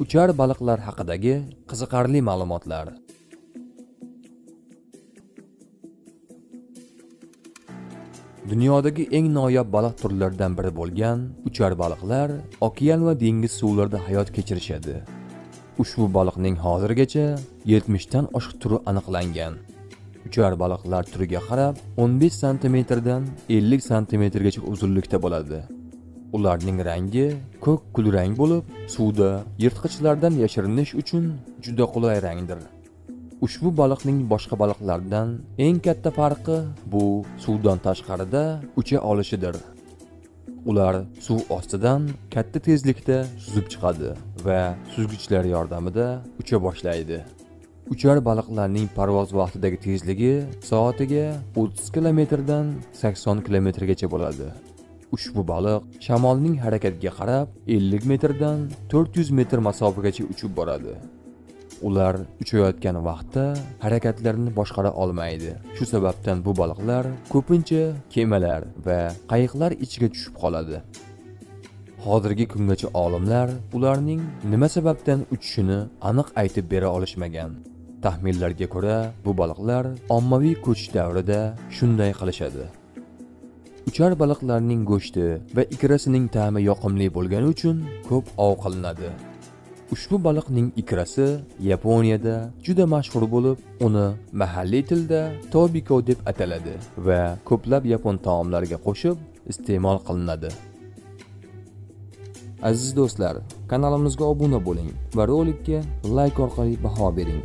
uchar baliqlar haqidagi qiziqarli ma'lumotlar. Dunyodagi eng noyob baliq turlaridan biri bo'lgan uchar baliqlar okean va dengiz suvlarida hayot kechirishadi. Ushbu baliqning hozirgacha 70 dan oshiq turi aniqlangan. Uchar baliqlar turiga qarab 15 santimetrdan 50 santimetrgacha uzunlikda bo'ladi. Ularning rangi ko'k kulrang bo'lib suvda yirtqichlardan yashirinish uchun juda qulay rangdir. Ushbu baliqning boshqa baliqlardan eng katta farqi bu suvdan tashqarida ucha olishidir. Ular suv ostidan katta tezlikda suzib chiqadi va suzgichlar yordamida ucha boshlaydi. Uchar baliqlarning parvoz vaqtidagi tezligi soatiga 30 kilometrdan 80 kilometrgacha bo'ladi. Ushbu baliq shamolning harakatiga qarab 50 metrdan 400 metr masofagacha uchib boradi. Ular uchayotgan vaqtda harakatlarini boshqara olmaydi. Shu sababdan bu baliqlar ko'pincha kemalar va qayiqlar ichiga tushib qoladi. Hozirgi kungacha olimlar ularning nima sababdan uchishini aniq aytib bera olishmagan. Taxminlarga ko'ra bu baliqlar ommaviy ko'chish davrida shunday qilishadi. Uchar baliqlarning go'shti va ikrasining ta'mi yoqimli bo'lgani uchun ko'p ov qilinadi. Ushbu baliqning ikrasi yaponiyada juda mashhur bo'lib uni mahalliy tilda tobiko deb ataladi va ko'plab yapon taomlariga qo'shib iste'mol qilinadi. Aziz do'stlar kanalimizga obuna bo'ling va rolikka layk orqali baho bering.